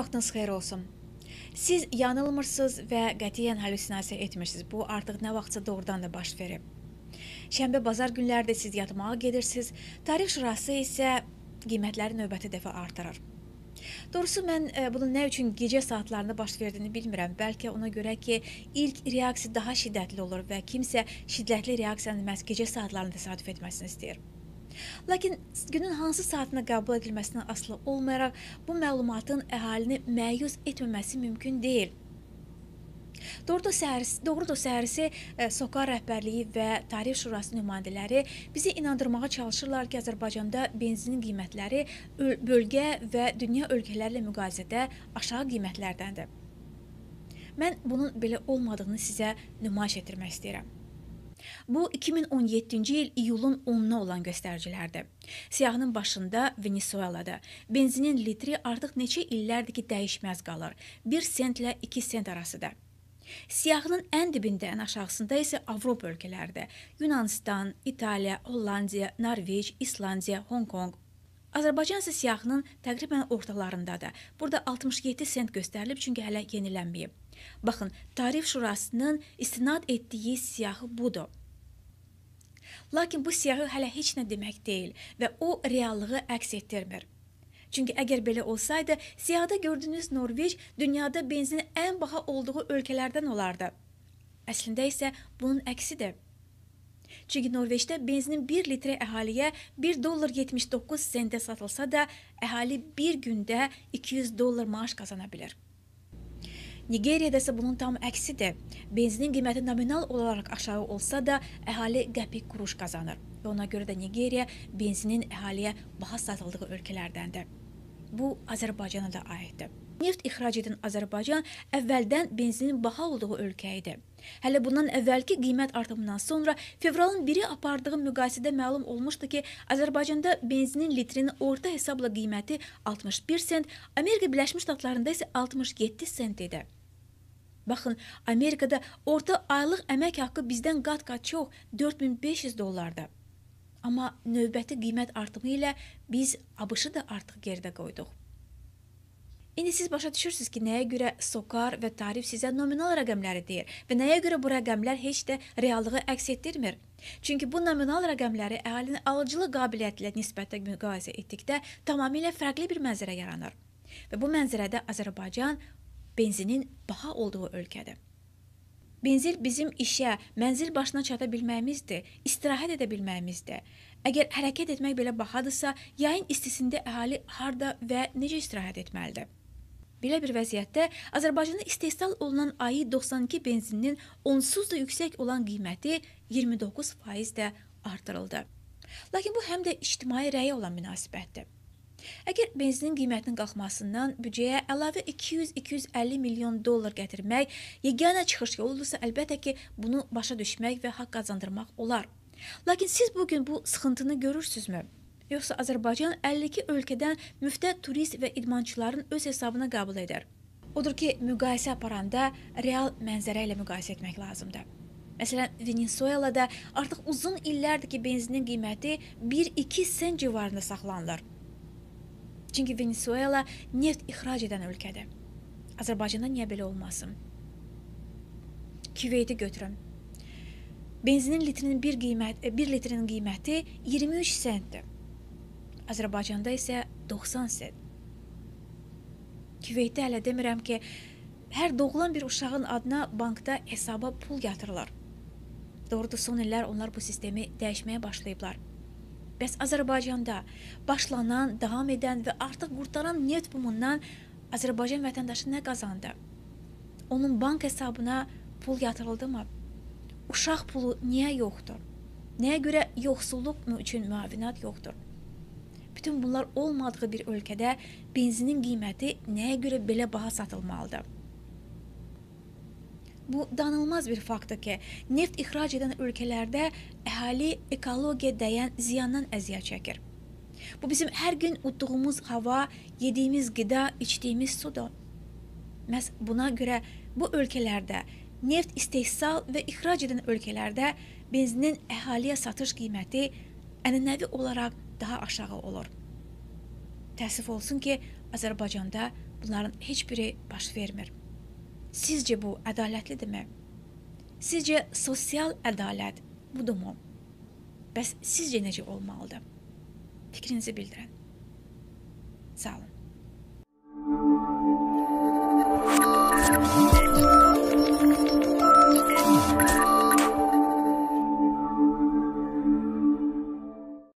vaxtınız xeyir olsun. Siz yanılmırsınız və qətiyyən hallüsinasiya etmirsiniz. Bu artıq nə vaxtsa doğrudan da baş verib. Şənbə bazar günlərdə siz yatmağa gedirsiniz. Tarix şurası isə qiymətləri növbəti dəfə artırır. Doğrusu mən e, bunun nə üçün gecə saatlarında baş verdiyini bilmirəm. Bəlkə ona görə ki, ilk reaksiya daha şiddətli olur və kimsə şiddətli reaksiyanın məhz gecə saatlarında təsadüf etməsini istəyir. Lakin günün hansı saatına qəbul edilməsindən asılı olmayaraq bu məlumatın əhalini məyus etməməsi mümkün deyil. Doğrudur səhərisi, doğrudur səhərisi e, Soka rəhbərliyi və Tarix Şurası nümayəndələri bizi inandırmağa çalışırlar ki, Azərbaycanda benzinin qiymətləri bölgə və dünya ölkələri ilə müqayisədə aşağı qiymətlərdəndir. Mən bunun belə olmadığını sizə nümayiş etdirmək istəyirəm. Bu 2017-ci il iyulun 10-na olan göstəricilərdir. Siyahının başında Venezuelada benzinin litri artıq neçə illərdir ki, dəyişməz qalır. 1 sentlə 2 sent arasıdır. Siyahının ən dibində, ən aşağısında isə Avropa ölkələrdə Yunanistan, İtaliya, Hollandiya, Norveç, İslandiya, Honkonq. Azərbaycan isə siyahının təqribən ortalarındadır. Burada 67 sent göstərilib çünki hələ yenilənməyib. Baxın, Tarif Şurasının istinad etdiyi siyahı budur. Lakin bu siyahı hələ heç nə demək deyil və o reallığı əks etdirmir. Çünki əgər belə olsaydı, siyahıda gördüyünüz Norveç dünyada benzinin ən baha olduğu ölkələrdən olardı. Əslində isə bunun əksidir. Çünki Norveçdə benzinin 1 litrə əhaliyə 1 dollar 79 sentə satılsa da, əhali bir gündə 200 dollar maaş qazana bilər. Nigeriyada isə bunun tam əksidir. Benzinin qiyməti nominal olaraq aşağı olsa da, əhali qəpik quruş qazanır və ona görə də Nigeriya benzinin əhaliyə baha satıldığı ölkələrdəndir. Bu Azərbaycana da aiddir. Neft ixrac edən Azərbaycan əvvəldən benzinin baha olduğu ölkə idi. Hələ bundan əvvəlki qiymət artımından sonra fevralın 1-i apardığı müqayisədə məlum olmuşdu ki, Azərbaycanda benzinin litrinin orta hesabla qiyməti 61 sent, Amerika Birləşmiş Ştatlarında isə 67 sent idi. Baxın, Amerikada orta aylıq əmək haqqı bizdən qat-qat çox, 4500 dollardır. Amma növbəti qiymət artımı ilə biz ABŞ-ı da artıq geridə qoyduq. İndi siz başa düşürsüz ki, nəyə görə SOCAR və tarif sizə nominal rəqəmləri deyir və nəyə görə bu rəqəmlər heç də reallığı əks etdirmir. Çünki bu nominal rəqəmləri əhalinin alıcılıq qabiliyyəti ilə nisbətdə müqayisə etdikdə tamamilə fərqli bir mənzərə yaranır. Və bu mənzərədə Azərbaycan benzinin baha olduğu ölkədir. Benzin bizim işə, mənzil başına çata bilməyimizdir, istirahət edə bilməyimizdir. Əgər hərəkət etmək belə bahadırsa, yayın istisində əhali harda və necə istirahət etməlidir? Belə bir vəziyyətdə Azərbaycanda istehsal olunan ayı 92 benzininin onsuz da yüksək olan qiyməti 29% də artırıldı. Lakin bu həm də ictimai rəyə olan münasibətdir. Əgər benzinin qiymətinin qalxmasından büdcəyə əlavə 200-250 milyon dollar gətirmək yeganə çıxış yoludursa, əlbəttə ki, bunu başa düşmək və haqq qazandırmaq olar. Lakin siz bu gün bu sıxıntını görürsüzmü? Yoxsa Azərbaycan 52 ölkədən müftə turist və idmançıların öz hesabına qəbul edər? Odur ki, müqayisə aparanda real mənzərə ilə müqayisə etmək lazımdır. Məsələn, Venezuelada artıq uzun illərdir ki, benzinin qiyməti 1-2 sent civarında saxlanılır. Çünki Venezuela neft ixrac edən ölkədir. Azərbaycanda niyə belə olmasın? Küveyti götürün. Benzinin litrinin 1 qiymət 1 e, litrinin qiyməti 23 sentdir. Azərbaycanda isə 90 sent. Küveytdə hələ demirəm ki, hər doğulan bir uşağın adına bankda hesaba pul yatırılır. Doğrudur, son illər onlar bu sistemi dəyişməyə başlayıblar. Bəs Azərbaycanda başlanan, davam edən və artıq qurtaran neft bumundan Azərbaycan vətəndaşı nə qazandı? Onun bank hesabına pul yatırıldımı? Uşaq pulu niyə yoxdur? Nəyə görə yoxsulluq üçün müavinət yoxdur? Bütün bunlar olmadığı bir ölkədə benzinin qiyməti nəyə görə belə baha satılmalıdır? Bu danılmaz bir faktdır ki, neft ixrac edən ölkələrdə əhali ekologiya dəyən ziyandan əziyyət çəkir. Bu bizim hər gün udduğumuz hava, yediyimiz qida, içdiyimiz sudur. Məs buna görə bu ölkələrdə neft istehsal və ixrac edən ölkələrdə benzinin əhaliyə satış qiyməti ənənəvi olaraq daha aşağı olur. Təəssüf olsun ki, Azərbaycanda bunların heç biri baş vermir. Sizcə bu ədalətlidirmi? Sizcə sosial ədalət budurmu? Bəs sizcə necə olmalıdır? Fikrinizi bildirin. Sağ olun.